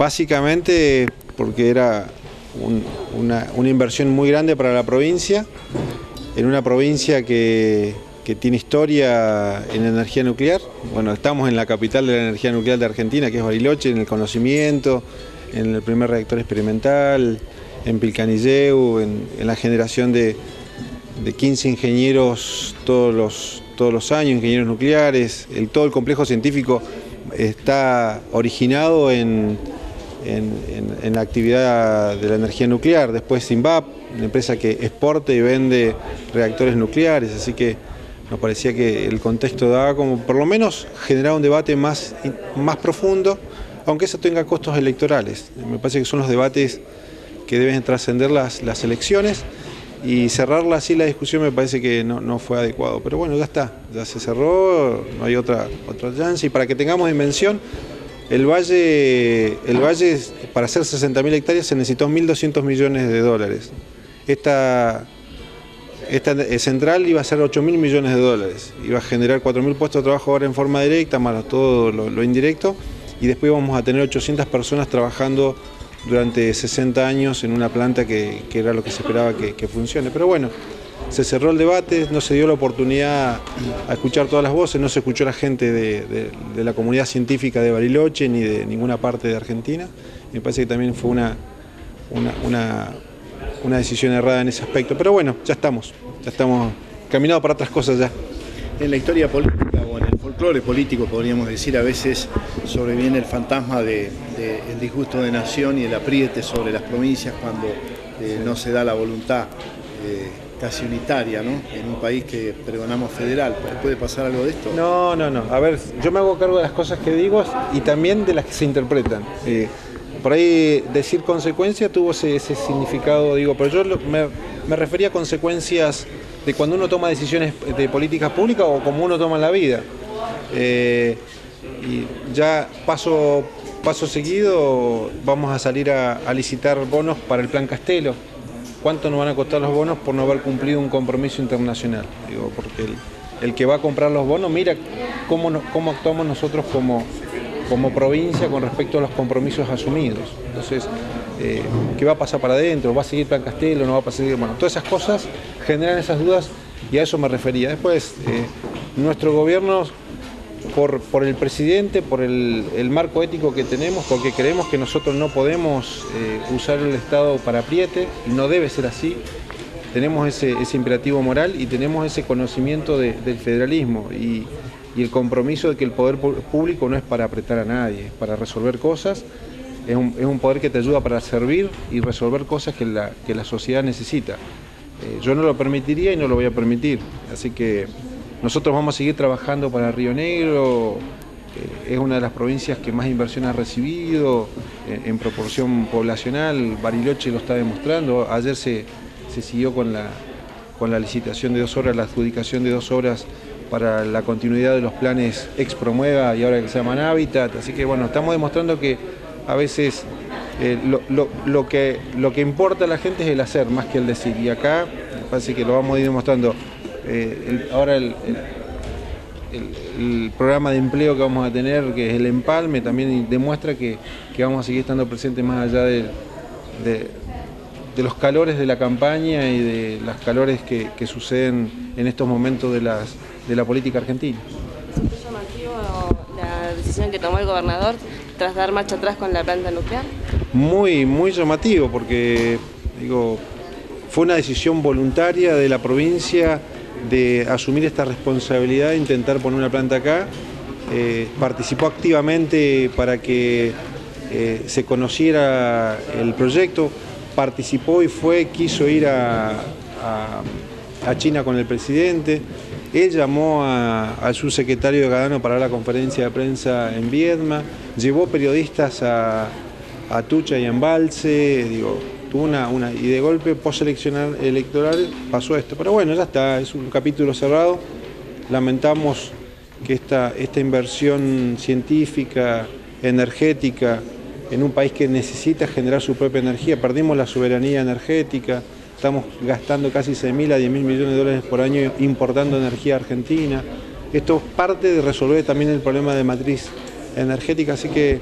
Básicamente porque era una, inversión muy grande para la provincia, en una provincia que, tiene historia en energía nuclear. Bueno, estamos en la capital de la energía nuclear de Argentina, que es Bariloche, en el conocimiento, en el primer reactor experimental, en Pilcanilleu, en, la generación de, 15 ingenieros todos los, todos los años, ingenieros nucleares. El, todo el complejo científico está originado en en, la actividad de la energía nuclear. Después Zimbab, una empresa que exporta y vende reactores nucleares, así que nos parecía que el contexto daba como por lo menos generar un debate más, más profundo, aunque eso tenga costos electorales. Me parece que son los debates que deben trascender las, las elecciones y cerrarla así la discusión me parece que no, no, fue adecuado. Pero bueno, ya está, ya se cerró, no hay otra, otra chance y para que tengamos dimensión, el valle, el valle para hacer 60.000 hectáreas se necesitó 1.200 millones de dólares. Esta, esta central iba a ser 8.000 millones de dólares. Iba a generar 4.000 puestos de trabajo ahora en forma directa, más todo lo, indirecto. Y después vamos a tener 800 personas trabajando durante 60 años en una planta que, era lo que se esperaba que, que funcione. Pero bueno, se cerró el debate, no se dio la oportunidad a escuchar todas las voces, no se escuchó la gente de, la comunidad científica de Bariloche ni de ninguna parte de Argentina. Me parece que también fue una, una, decisión errada en ese aspecto. Pero bueno, ya estamos, ya estamos caminados para otras cosas ya. En la historia política o en el folclore político podríamos decir a veces sobreviene el fantasma del disgusto de nación y el apriete sobre las provincias cuando eh, no se da la voluntad. Eh, casi unitaria, ¿no? En un país que pregonamos federal. ¿Puede pasar algo de esto? No, no, no. A ver, yo me hago cargo de las cosas que digo y también de las que se interpretan. Eh, por ahí decir consecuencia tuvo ese, significado, digo, pero yo me, refería a consecuencias de cuando uno toma decisiones de políticas públicas o como uno toma la vida. Eh, y ya paso, paso seguido vamos a salir a, a licitar bonos para el Plan Castelo cuánto nos van a costar los bonos por no haber cumplido un compromiso internacional. Digo, porque el, que va a comprar los bonos mira cómo, cómo actuamos nosotros como, como provincia con respecto a los compromisos asumidos. Entonces, eh, ¿qué va a pasar para adentro? ¿Va a seguir Plan Castelo? ¿No va a seguir? Bueno, todas esas cosas generan esas dudas y a eso me refería. Después, eh, nuestro gobierno por, el presidente, por el, marco ético que tenemos, porque creemos que nosotros no podemos eh, usar el Estado para apriete, no debe ser así. Tenemos ese, imperativo moral y tenemos ese conocimiento del federalismo y, el compromiso de que el poder público no es para apretar a nadie, es para resolver cosas. Es un, poder que te ayuda para servir y resolver cosas que la, que la sociedad necesita. Eh, yo no lo permitiría y no lo voy a permitir. Así que nosotros vamos a seguir trabajando para Río Negro, es una de las provincias que más inversión ha recibido en, proporción poblacional, Bariloche lo está demostrando, ayer se, siguió con la, con la licitación de dos obras, la adjudicación de dos obras para la continuidad de los planes Ex Promueva y ahora que se llaman Hábitat, así que bueno, estamos demostrando que a veces eh, lo, que, lo que importa a la gente es el hacer más que el decir, y acá parece que lo vamos a ir demostrando. Eh, ahora el, programa de empleo que vamos a tener, que es el empalme, también demuestra que, vamos a seguir estando presentes más allá de, de, los calores de la campaña y de los calores que, suceden en estos momentos de, las, de la política argentina. ¿Es llamativo la decisión que tomó el gobernador tras dar marcha atrás con la planta nuclear? Muy, muy llamativo porque digo, fue una decisión voluntaria de la provincia de asumir esta responsabilidad intentar poner una planta acá. Eh, participó activamente para que eh, se conociera el proyecto, participó y fue, quiso ir a, China con el presidente. Él llamó al subsecretario de Gadano para la conferencia de prensa en Viedma, llevó periodistas a, a Tucha y a Embalse, digo, tuvo una, y de golpe post-electoral electoral pasó esto. Pero bueno, ya está, es un capítulo cerrado. Lamentamos que esta, esta inversión científica, energética, en un país que necesita generar su propia energía, perdimos la soberanía energética, estamos gastando casi 6.000 a 10.000 millones de dólares por año importando energía argentina. Esto es parte de resolver también el problema de matriz energética, así que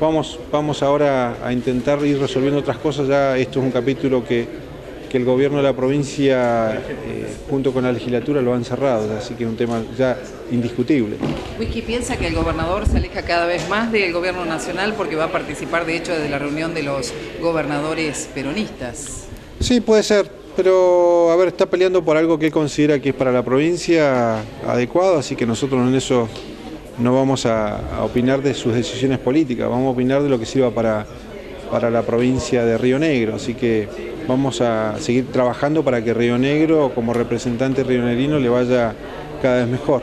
vamos, vamos ahora a intentar ir resolviendo otras cosas, ya esto es un capítulo que, el gobierno de la provincia eh, junto con la legislatura lo han cerrado, así que es un tema ya indiscutible. Wiki piensa que el gobernador se aleja cada vez más del gobierno nacional porque va a participar de hecho de la reunión de los gobernadores peronistas. Sí, puede ser, pero a ver, está peleando por algo que él considera que es para la provincia adecuado, así que nosotros en eso no vamos a, opinar de sus decisiones políticas, vamos a opinar de lo que sirva para, para la provincia de Río Negro, así que vamos a seguir trabajando para que Río Negro, como representante rionegrino, le vaya cada vez mejor.